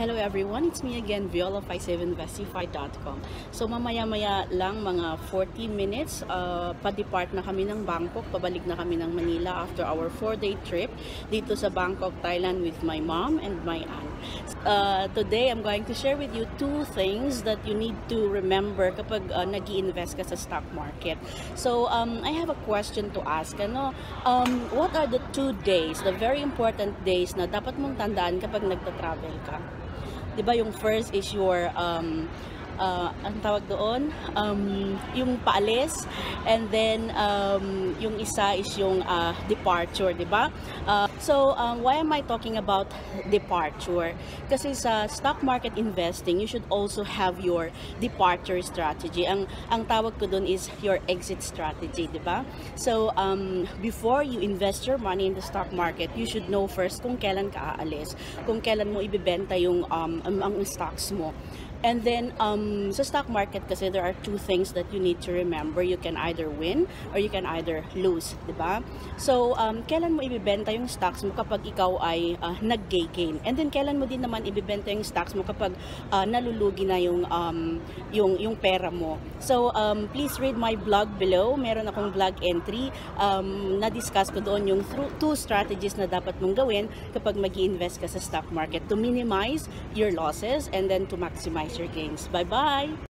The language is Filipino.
Hello everyone, it's me again, Viola57vestify.com. So mamaya-maya lang mga 40 minutes, uh, pa-depart na kami ng Bangkok, pabalik na kami ng Manila after our 4-day trip dito sa Bangkok, Thailand with my mom and my aunt. Uh, today, I'm going to share with you two things that you need to remember kapag uh, nag invest ka sa stock market. So, um, I have a question to ask. Ano, um, what are the two days, the very important days na dapat mong tandaan kapag nagta-travel ka? 'Di ba yung first is your um uh, ang tawag doon um, yung paalis and then um, yung isa is yung uh, departure di ba? Uh, so um, why am I talking about departure? Kasi sa stock market investing you should also have your departure strategy. Ang ang tawag ko doon is your exit strategy di ba? So um, before you invest your money in the stock market you should know first kung kailan ka aalis kung kailan mo ibebenta yung um, ang, ang stocks mo And then, um, sa stock market kasi, there are two things that you need to remember. You can either win or you can either lose, di ba? So, um, kailan mo ibibenta yung stocks mo kapag ikaw ay uh, nag-gain? And then, kailan mo din naman ibibenta yung stocks mo kapag uh, nalulugi na yung, um, yung, yung pera mo? So, um, please read my blog below. Meron akong blog entry. Um, na-discuss ko doon yung two strategies na dapat mong gawin kapag mag invest ka sa stock market to minimize your losses and then to maximize Cancer Kings. Bye-bye!